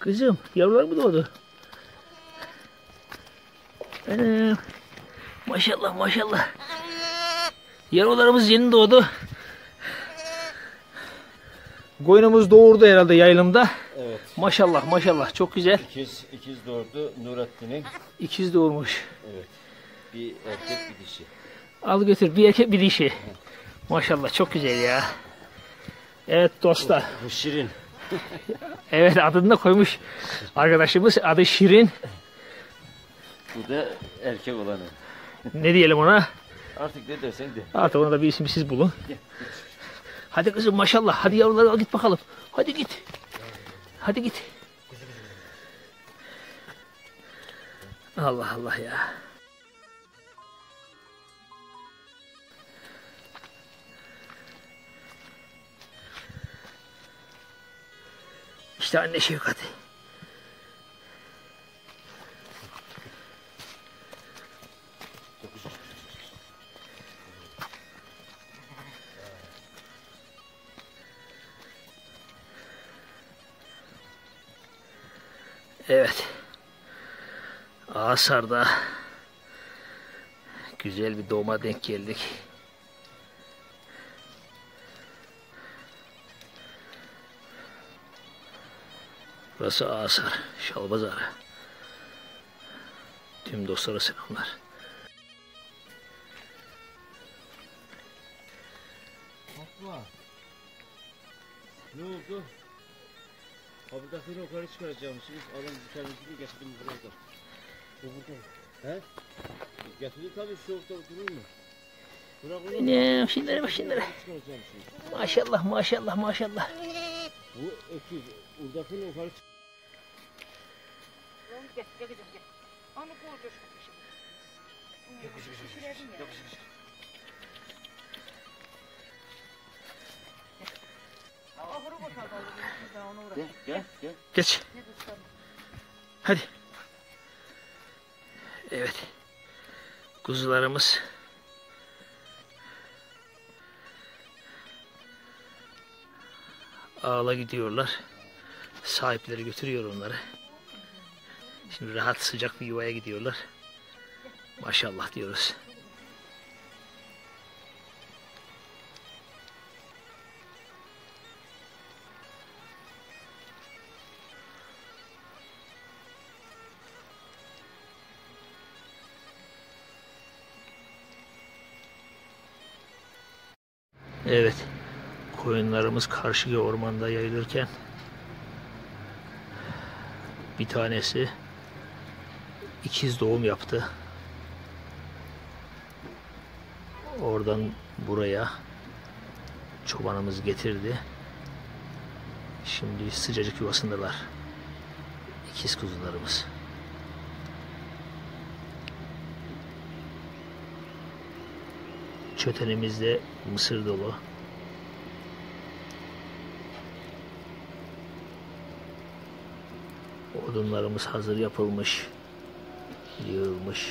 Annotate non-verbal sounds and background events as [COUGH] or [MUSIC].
Kızım yavrular mı doğdu? Anam. Maşallah maşallah. Yavrularımız yeni doğdu. Koyunumuz doğurdu herhalde yaylımda. Evet. Maşallah maşallah çok güzel. İkiz, ikiz doğurdu Nurettin'in. İkiz doğurmuş. Evet. Bir erkek bir dişi. Al götür bir erkek bir dişi. Maşallah çok güzel ya. Evet dostlar. Şirin. [LAUGHS] Evet adını da koymuş arkadaşımız. Adı Şirin. Bu da erkek olanı. Ne diyelim ona? Artık ne dersen de. Artık ona da bir isim siz bulun. Hadi kızım maşallah. Hadi yavruları al git bakalım. Hadi git. Hadi git. Allah Allah ya. İşte anne şefkati. Evet. Asar'da güzel bir doğuma denk geldik. Burası Asar, Şalbazarı. Tüm dostlara selamlar. Fatma. Ne oldu? Fabrikasını yukarı çıkaracağmışsınız. Alın bir tanesini getirdim buraya da. Bu burada. He? Getirdim tabii orada durur mu? Ne şunlara bak şunlara. Maşallah maşallah maşallah. Bu öküz. Buradakini yukarı çık. Oğlum gel, gel kızım gel. Onu koy coşkun peşine. Yok yok yok. Yok Ahuru. Biz daha Gel gel gel. Geç. Hadi. Evet. Kuzularımız ağla gidiyorlar. Sahipleri götürüyor onları. Şimdi rahat sıcak bir yuvaya gidiyorlar. Maşallah diyoruz. Evet. Koyunlarımız karşıya ormanda yayılırken bir tanesi ikiz doğum yaptı. Oradan buraya çobanımız getirdi. Şimdi sıcacık yuvasındalar. İkiz kuzularımız. Çötenimizde mısır dolu. Odunlarımız hazır yapılmış. Yığılmış.